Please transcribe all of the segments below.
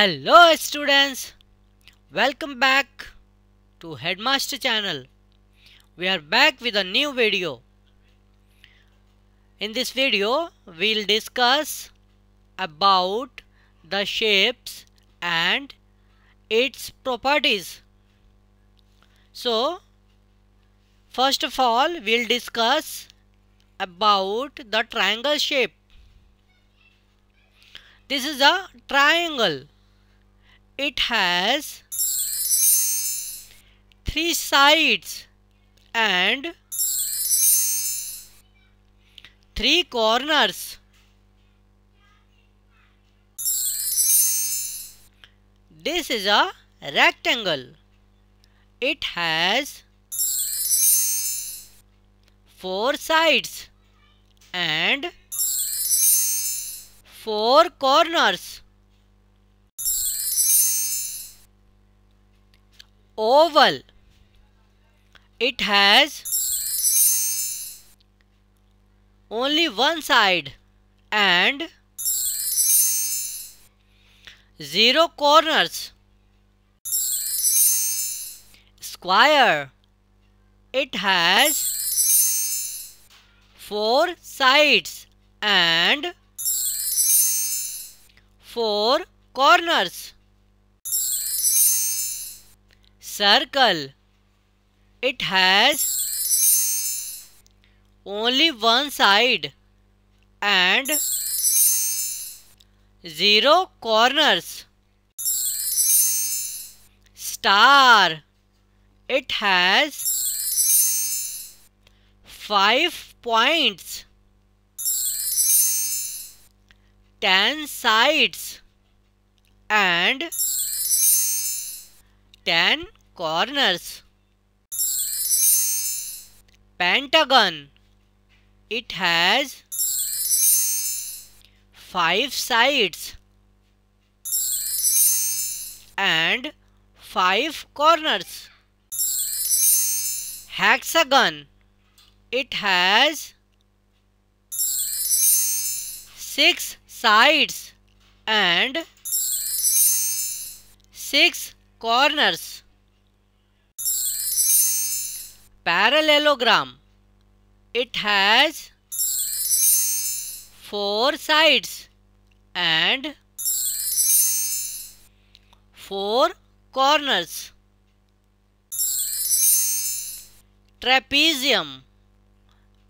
Hello students, welcome back to Headmaster channel. We are back with a new video. In this video, we'll discuss about the shapes and its properties. So, first of all, we'll discuss about the triangle shape. This is a triangle. It has three sides and three corners. This is a rectangle. It has four sides and four corners. Oval. It has only one side and zero corners. Square. It has four sides and four corners. Circle. It has only one side and zero corners. Star. It has five points. 10 sides and 10 corners. Pentagon. It has 5 sides and 5 corners. Hexagon. It has 6 sides and 6 corners. Parallelogram. It has 4 sides and 4 corners. Trapezium.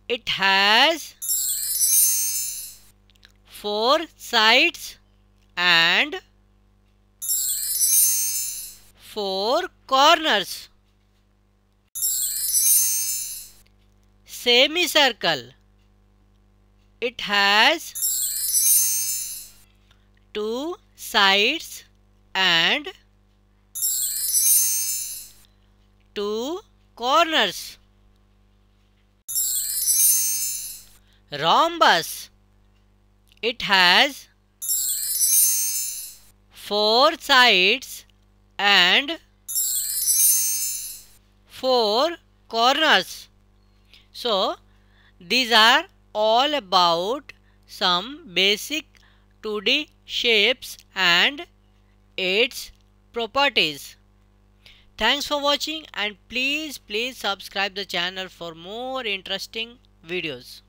It has four sides and four corners. Semicircle. It has two sides and two corners. Rhombus. It has four sides and four corners. So, these are all about some basic 2D shapes and its properties. Thanks for watching and please please subscribe the channel for more interesting videos.